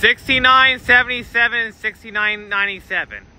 69, 77, 69,